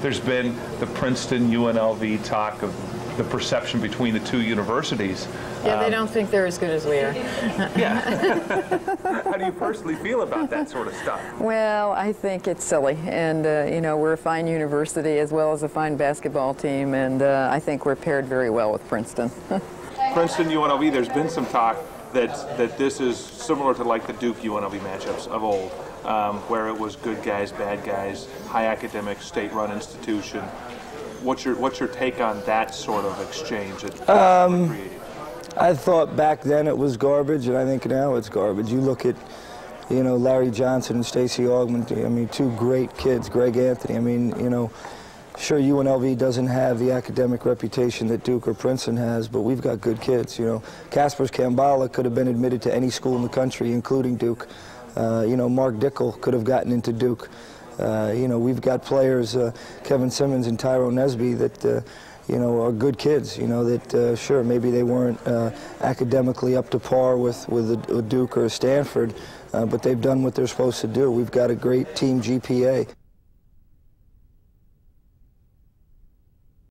there's been the Princeton UNLV talk of the perception between the two universities. Yeah, they Um, don't think they're as good as we are. Yeah. How do you personally feel about that sort of stuff? Well, I think it's silly, and uh, you know we're a fine university as well as a fine basketball team, and uh, I think we're paired very well with Princeton. Princeton UNLV, there's been some talk that that this is similar to like the Duke UNLV matchups of old, um, where it was good guys, bad guys, high academic, state-run institution. What's your what's your take on that sort of exchange that um, created? I thought back then it was garbage, and I think now it's garbage. You look at, you know, Larry Johnson and Stacy Augmon. I mean, two great kids. Greg Anthony. I mean, you know, sure UNLV doesn't have the academic reputation that Duke or Princeton has, but we've got good kids. You know, Kaspars Kambala could have been admitted to any school in the country, including Duke. Uh, you know, Mark Dickel could have gotten into Duke. Uh, you know, we've got players, uh, Kevin Simmons and Tyrone Nesby, that, uh, you know, are good kids, you know, that, uh, sure, maybe they weren't uh, academically up to par with, with a, a Duke or a Stanford, uh, but they've done what they're supposed to do. We've got a great team GPA.